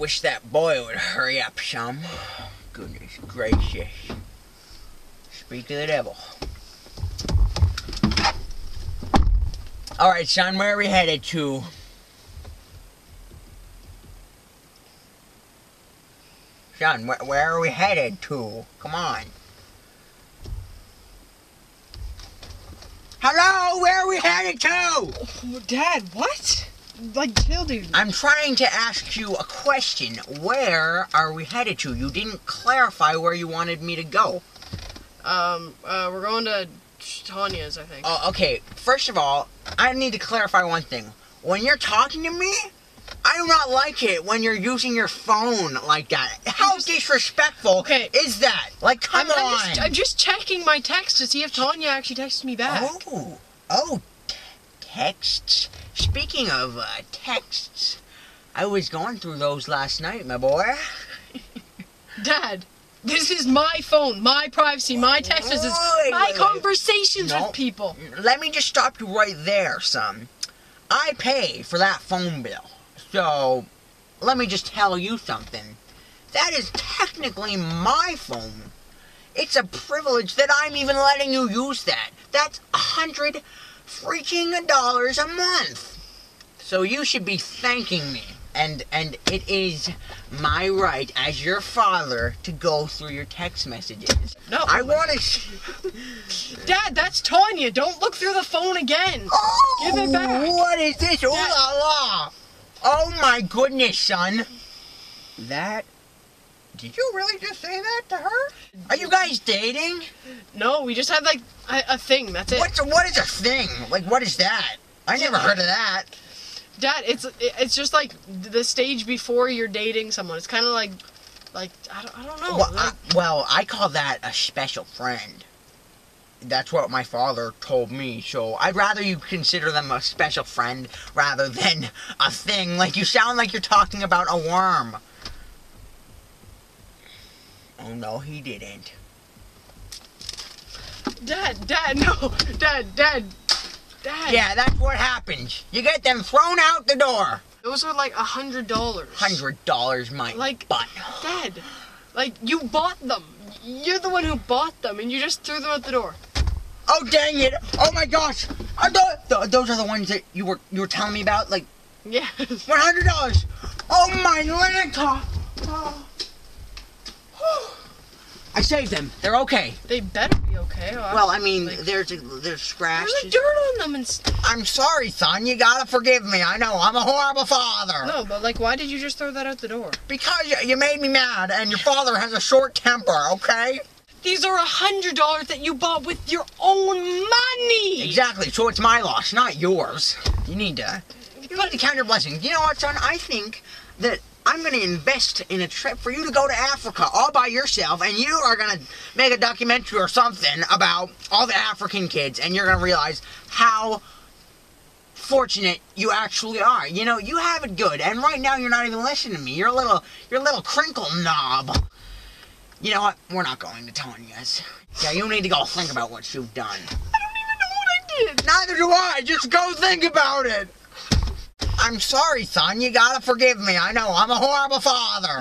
wish that boy would hurry up some. Goodness gracious. Speak to the devil. Alright, son, where are we headed to? Son, wh- where are we headed to? Come on. Hello, where are we headed to? Oh, Dad, what? Like, chill, dude. I'm trying to ask you a question. Where are we headed to? You didn't clarify where you wanted me to go. Um, uh, we're going to Tanya's, I think. Oh, okay. First of all, I need to clarify one thing. When you're talking to me, I do not like it when you're using your phone like that. How just- disrespectful Okay. is that? Like, come I'm, I'm on. just, I'm just checking my text to see if Tanya actually texted me back. Oh, oh, t- texts. Speaking of uh, texts, I was going through those last night, my boy. Dad, this is my phone, my privacy, my text messages, my conversations No. with people. Let me just stop you right there, son. I pay for that phone bill. So, let me just tell you something. That is technically my phone. It's a privilege that I'm even letting you use that. That's a hundred freaking a dollars a month. So you should be thanking me. And and it is my right as your father to go through your text messages. No. I want to Dad, that's Tanya. Don't look through the phone again. Oh, Give it back. What is this? Oh Dad. la la! Oh my goodness, son. That. Did you really just say that to her? Are you guys dating? No, we just had like a, a thing. That's it. What's what is a thing? Like what is that? I never heard of that. Dad, it's it's just like the stage before you're dating someone. It's kind of like, like I don't, I don't know. Well, I, well, I call that a special friend. That's what my father told me. So I'd rather you consider them a special friend rather than a thing. Like you sound like you're talking about a worm. Oh no, he didn't. Dad, Dad, no, Dad, Dad, Dad. Yeah, that's what happens. You get them thrown out the door. Those are like a hundred dollars. Hundred dollars, my Like- butt. Dad, like you bought them. You're the one who bought them, and you just threw them out the door. Oh dang it! Oh my gosh! Are tho- th- those are the ones that you were you were telling me about, like Yes. one hundred dollars. Oh my Lennica! Oh. I saved them. They're okay. They better be okay. or Well, I mean, like, there's there's there's scratches. like dirt on them and stuff. I'm sorry, son. You gotta forgive me. I know I'm a horrible father. No, but like, why did you just throw that out the door? Because you, you made me mad, and your father has a short temper. Okay. These are a hundred dollars that you bought with your own money. Exactly. So it's my loss, not yours. You need to. You need to count your blessings. You know what, son? I think that I'm going to invest in a trip for you to go to Africa all by yourself, and you are going to make a documentary or something about all the African kids, and you're going to realize how fortunate you actually are. You know, you have it good, and right now you're not even listening to me. You're a little, you're a little crinkle knob. You know what? We're not going to Tanya's. Yeah, you need to go think about what you've done. I don't even know what I did. Neither do I. Just go think about it. I'm sorry, son. You gotta forgive me. I know I'm a horrible father.